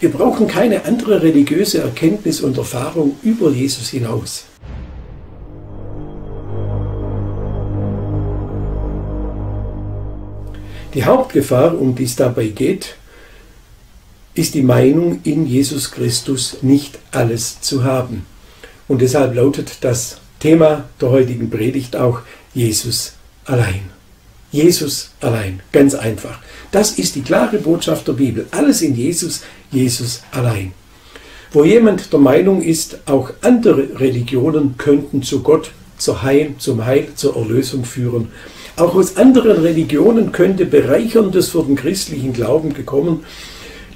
Wir brauchen keine andere religiöse Erkenntnis und Erfahrung über Jesus hinaus. Die Hauptgefahr, um die es dabei geht, ist die Meinung, in Jesus Christus nicht alles zu haben. Und deshalb lautet das Thema der heutigen Predigt auch Jesus allein. Jesus allein, ganz einfach. Das ist die klare Botschaft der Bibel. Alles in Jesus, Jesus allein. Wo jemand der Meinung ist, auch andere Religionen könnten zu Gott, zur Heil, zum Heil, zur Erlösung führen. Auch aus anderen Religionen könnte Bereicherndes für den christlichen Glauben gekommen.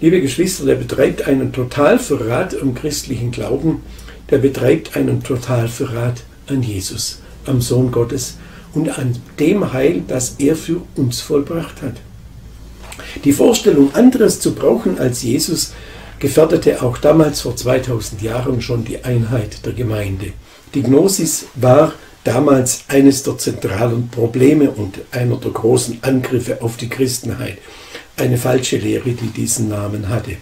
Liebe Geschwister, der betreibt einen Totalverrat am christlichen Glauben, der betreibt einen Totalverrat an Jesus, am Sohn Gottes und an dem Heil, das er für uns vollbracht hat. Die Vorstellung, anderes zu brauchen als Jesus, gefährdete auch damals vor 2000 Jahren schon die Einheit der Gemeinde. Die Gnosis war damals eines der zentralen Probleme und einer der großen Angriffe auf die Christenheit. Eine falsche Lehre, die diesen Namen hatte.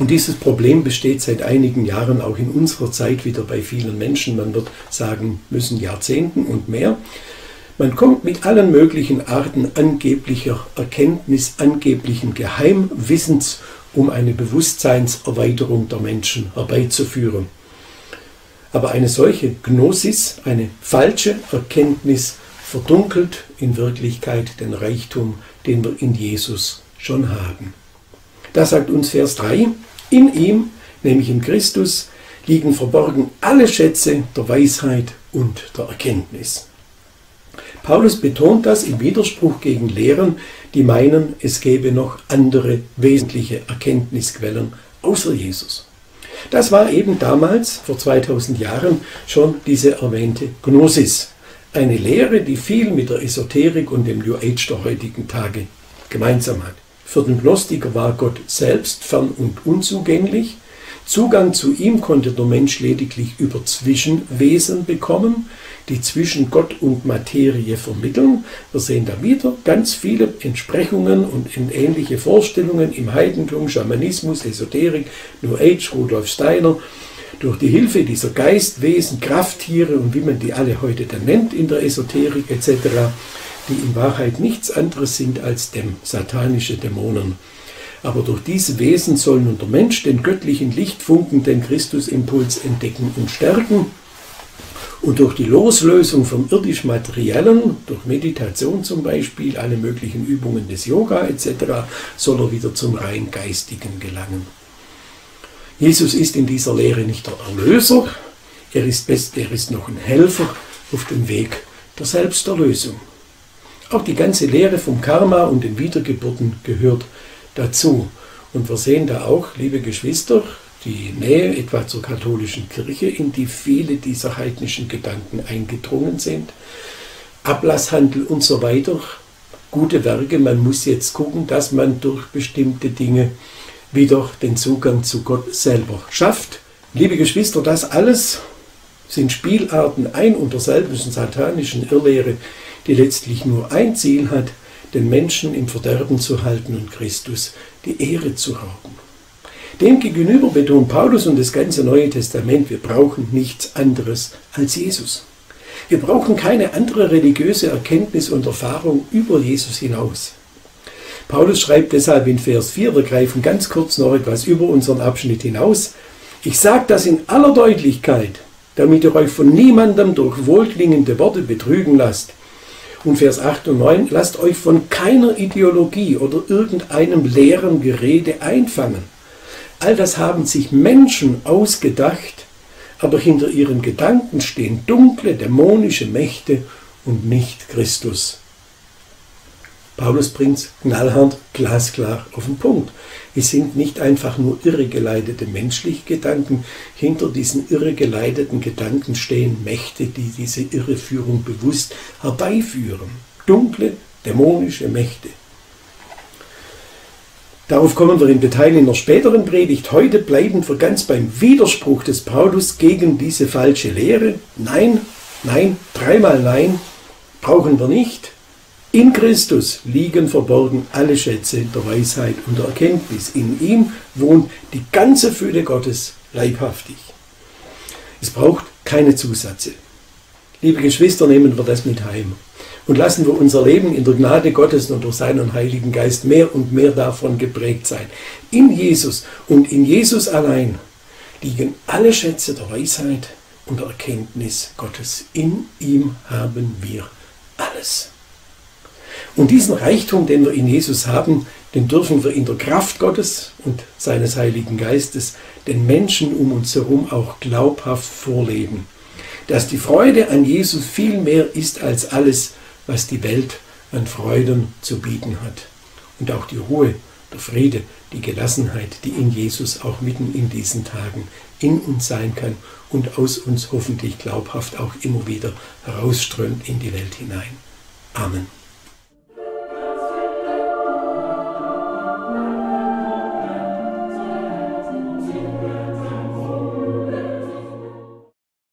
Und dieses Problem besteht seit einigen Jahren auch in unserer Zeit wieder bei vielen Menschen. Man wird sagen müssen Jahrzehnten und mehr. Man kommt mit allen möglichen Arten angeblicher Erkenntnis, angeblichen Geheimwissens, um eine Bewusstseinserweiterung der Menschen herbeizuführen. Aber eine solche Gnosis, eine falsche Erkenntnis, verdunkelt in Wirklichkeit den Reichtum, den wir in Jesus schon haben. Da sagt uns Vers 3, in ihm, nämlich in Christus, liegen verborgen alle Schätze der Weisheit und der Erkenntnis. Paulus betont das im Widerspruch gegen Lehren, die meinen, es gäbe noch andere wesentliche Erkenntnisquellen außer Jesus. Das war eben damals, vor 2000 Jahren, schon diese erwähnte Gnosis. Eine Lehre, die viel mit der Esoterik und dem New Age der heutigen Tage gemeinsam hat. Für den Gnostiker war Gott selbst fern und unzugänglich. Zugang zu ihm konnte der Mensch lediglich über Zwischenwesen bekommen, die zwischen Gott und Materie vermitteln. Wir sehen da wieder ganz viele Entsprechungen und ähnliche Vorstellungen im Heidentum, Schamanismus, Esoterik, New Age, Rudolf Steiner. Durch die Hilfe dieser Geistwesen, Krafttiere und wie man die alle heute dann nennt in der Esoterik etc., die in Wahrheit nichts anderes sind als dem satanische Dämonen. Aber durch diese Wesen soll nun der Mensch den göttlichen Lichtfunken, den Christusimpuls entdecken und stärken und durch die Loslösung vom irdisch-materiellen, durch Meditation zum Beispiel, alle möglichen Übungen des Yoga etc., soll er wieder zum rein geistigen gelangen. Jesus ist in dieser Lehre nicht der Erlöser, er ist, best, er ist noch ein Helfer auf dem Weg der Selbsterlösung. Auch die ganze Lehre vom Karma und den Wiedergeburten gehört dazu. Und wir sehen da auch, liebe Geschwister, die Nähe etwa zur katholischen Kirche, in die viele dieser heidnischen Gedanken eingedrungen sind. Ablasshandel und so weiter, gute Werke. Man muss jetzt gucken, dass man durch bestimmte Dinge wieder den Zugang zu Gott selber schafft. Liebe Geschwister, das alles sind Spielarten ein und derselben satanischen Irrlehre, die letztlich nur ein Ziel hat, den Menschen im Verderben zu halten und Christus die Ehre zu rauben. Demgegenüber betont Paulus und das ganze Neue Testament, wir brauchen nichts anderes als Jesus. Wir brauchen keine andere religiöse Erkenntnis und Erfahrung über Jesus hinaus. Paulus schreibt deshalb in Vers 4, wir greifen ganz kurz noch etwas über unseren Abschnitt hinaus. Ich sage das in aller Deutlichkeit, damit ihr euch von niemandem durch wohlklingende Worte betrügen lasst. Und Vers 8 und 9, lasst euch von keiner Ideologie oder irgendeinem leeren Gerede einfangen All das haben sich Menschen ausgedacht, aber hinter ihren Gedanken stehen dunkle, dämonische Mächte und nicht Christus. Paulus bringt es knallhart, glasklar auf den Punkt. Es sind nicht einfach nur irregeleitete menschliche Gedanken. Hinter diesen irregeleiteten Gedanken stehen Mächte, die diese Irreführung bewusst herbeiführen. Dunkle, dämonische Mächte. Darauf kommen wir im Detail in der späteren Predigt. Heute bleiben wir ganz beim Widerspruch des Paulus gegen diese falsche Lehre. Nein, nein, dreimal nein, brauchen wir nicht. In Christus liegen verborgen alle Schätze der Weisheit und der Erkenntnis. In ihm wohnt die ganze Fülle Gottes leibhaftig. Es braucht keine Zusätze. Liebe Geschwister, nehmen wir das mit heim und lassen wir unser Leben in der Gnade Gottes und durch seinen Heiligen Geist mehr und mehr davon geprägt sein. In Jesus und in Jesus allein liegen alle Schätze der Weisheit und der Erkenntnis Gottes. In ihm haben wir alles. Und diesen Reichtum, den wir in Jesus haben, den dürfen wir in der Kraft Gottes und seines Heiligen Geistes den Menschen um uns herum auch glaubhaft vorleben. Dass die Freude an Jesus viel mehr ist als alles, was die Welt an Freuden zu bieten hat. Und auch die Ruhe, der Friede, die Gelassenheit, die in Jesus auch mitten in diesen Tagen in uns sein kann und aus uns hoffentlich glaubhaft auch immer wieder herausströmt in die Welt hinein. Amen.